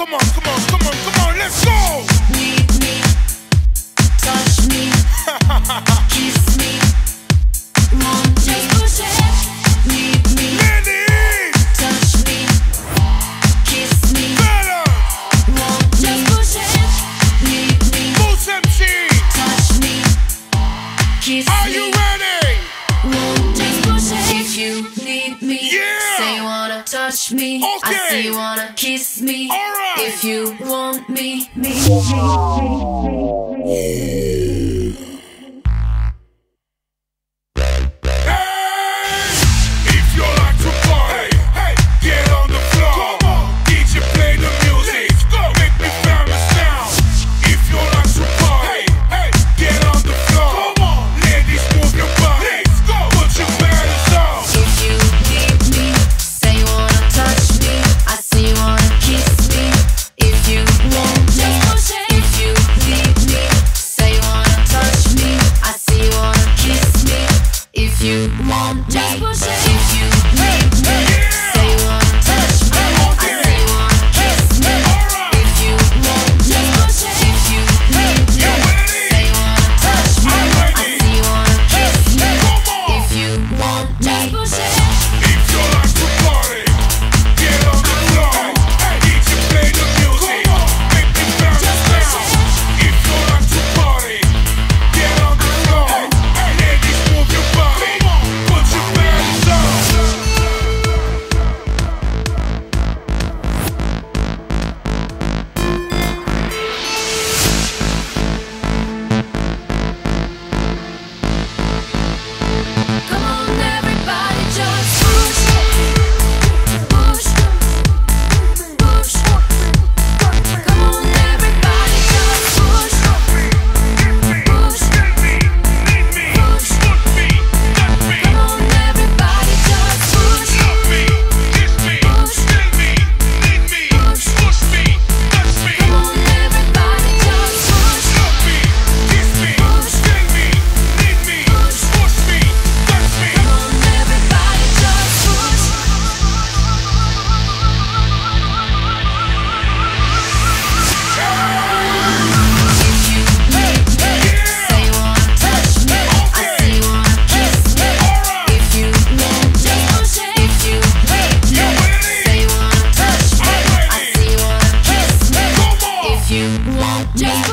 come on, come on. touch me. Okay. I say you wanna kiss me. Right. If you want me, me, me, me, me. you want me. Just